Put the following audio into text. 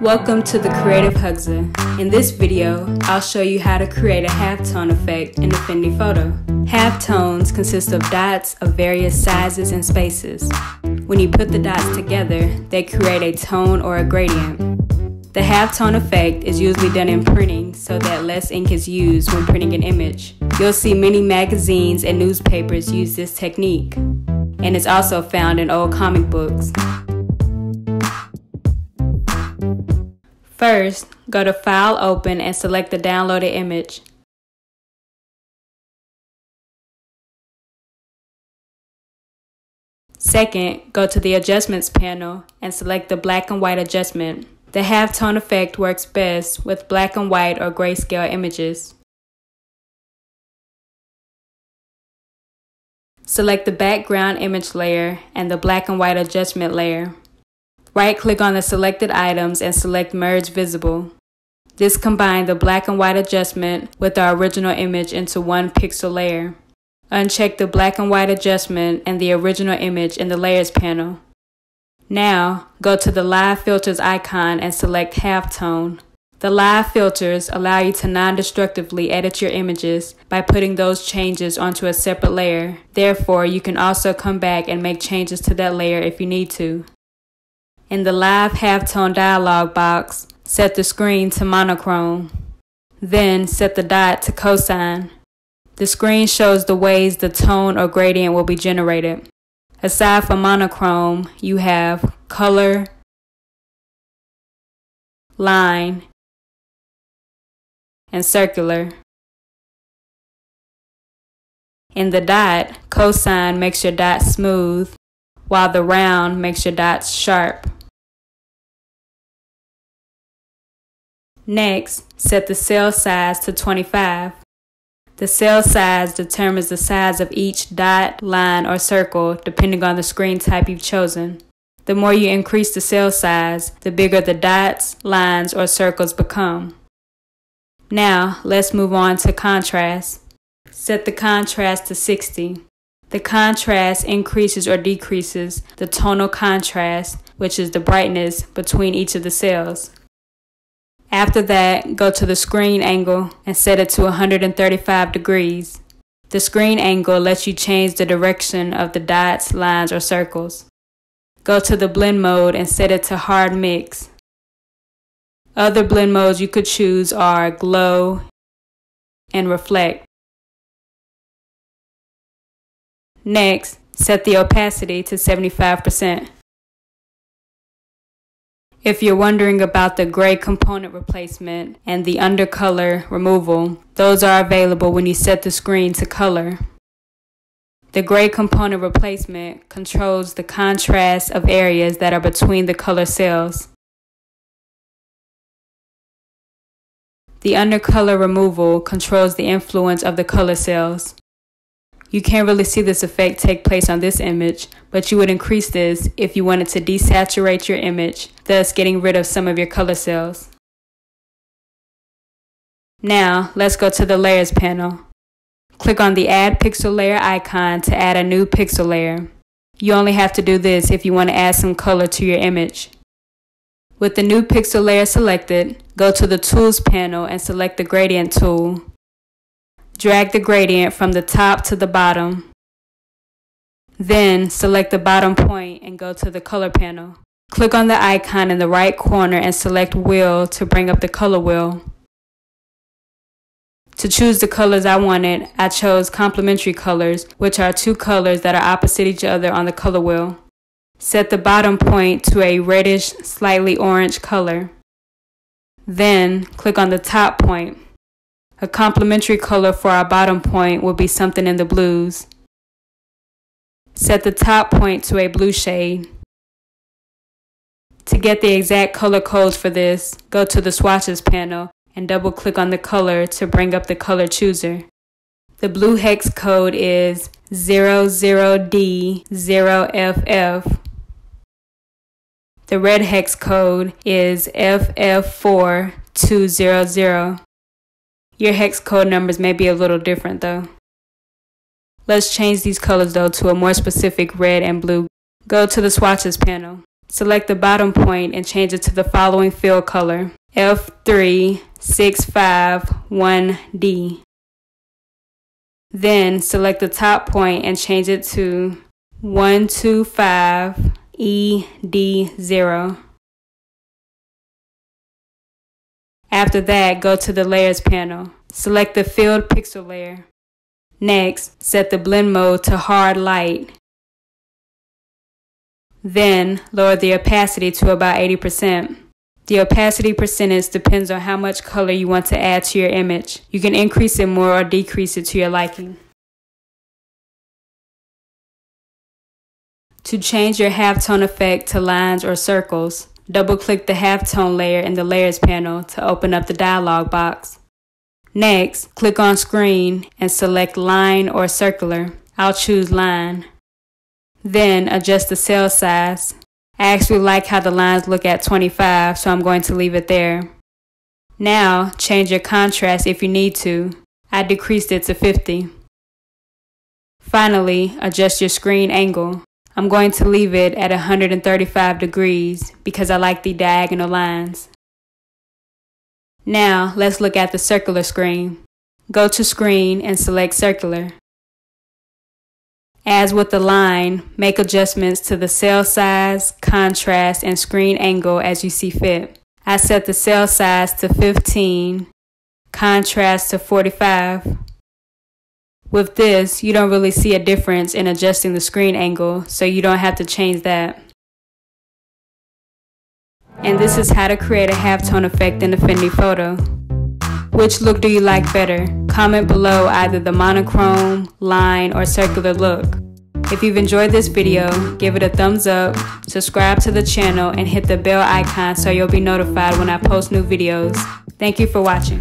Welcome to the Creative Hagja. In this video, I'll show you how to create a halftone effect in Affinity Photo. Halftones consist of dots of various sizes and spaces. When you put the dots together, they create a tone or a gradient. The halftone effect is usually done in printing so that less ink is used when printing an image. You'll see many magazines and newspapers use this technique, and it's also found in old comic books. First, go to File Open and select the downloaded image. Second, go to the Adjustments panel and select the black and white adjustment. The halftone effect works best with black and white or grayscale images. Select the background image layer and the black and white adjustment layer. Right-click on the selected items and select Merge Visible. This combines the black and white adjustment with our original image into one pixel layer. Uncheck the black and white adjustment and the original image in the Layers panel. Now, go to the Live Filters icon and select Halftone. The live filters allow you to non-destructively edit your images by putting those changes onto a separate layer. Therefore, you can also come back and make changes to that layer if you need to. In the Live Halftone dialog box, set the screen to monochrome. Then set the dot to cosine. The screen shows the ways the tone or gradient will be generated. Aside from monochrome, you have color, line, and circular. In the dot, cosine makes your dot smooth, while the round makes your dots sharp. Next, set the cell size to 25. The cell size determines the size of each dot, line, or circle depending on the screen type you've chosen. The more you increase the cell size, the bigger the dots, lines, or circles become. Now, let's move on to contrast. Set the contrast to 60. The contrast increases or decreases the tonal contrast, which is the brightness between each of the cells. After that, go to the screen angle and set it to 135 degrees. The screen angle lets you change the direction of the dots, lines, or circles. Go to the blend mode and set it to hard mix. Other blend modes you could choose are glow and reflect. Next, set the opacity to 75%. If you're wondering about the gray component replacement and the undercolor removal, those are available when you set the screen to color. The gray component replacement controls the contrast of areas that are between the color cells. The undercolor removal controls the influence of the color cells. You can't really see this effect take place on this image, but you would increase this if you wanted to desaturate your image, thus getting rid of some of your color cells. Now, let's go to the Layers panel. Click on the Add Pixel Layer icon to add a new pixel layer. You only have to do this if you want to add some color to your image. With the new pixel layer selected, go to the Tools panel and select the Gradient tool. Drag the gradient from the top to the bottom. Then select the bottom point and go to the color panel. Click on the icon in the right corner and select wheel to bring up the color wheel. To choose the colors I wanted, I chose complementary colors, which are two colors that are opposite each other on the color wheel. Set the bottom point to a reddish, slightly orange color. Then click on the top point. A complementary color for our bottom point will be something in the blues. Set the top point to a blue shade. To get the exact color codes for this, go to the swatches panel and double click on the color to bring up the color chooser. The blue hex code is 00D0FF. The red hex code is FF4200. Your hex code numbers may be a little different though. Let's change these colors though to a more specific red and blue. Go to the swatches panel. select the bottom point and change it to the following fill color, F3651D. Then select the top point and change it to 125ED0. After that, go to the Layers panel. Select the Filled Pixel layer. Next, set the blend mode to hard light. Then, lower the opacity to about 80%. The opacity percentage depends on how much color you want to add to your image. You can increase it more or decrease it to your liking. To change your halftone effect to lines or circles, double click the halftone layer in the Layers panel to open up the dialog box. Next, click on Screen and select Line or Circular. I'll choose Line. Then adjust the cell size. I actually like how the lines look at 25, so I'm going to leave it there. Now, change your contrast if you need to. I decreased it to 50. Finally, adjust your screen angle. I'm going to leave it at 135 degrees because I like the diagonal lines. Now, let's look at the circular screen. Go to Screen and select Circular. As with the line, make adjustments to the cell size, contrast, and screen angle as you see fit. I set the cell size to 15, contrast to 45. With this, you don't really see a difference in adjusting the screen angle, so you don't have to change that and this is how to create a halftone effect in Affinity Photo. Which look do you like better? Comment below either the monochrome, line, or circular look. If you've enjoyed this video, give it a thumbs up, subscribe to the channel, and hit the bell icon so you'll be notified when I post new videos. Thank you for watching.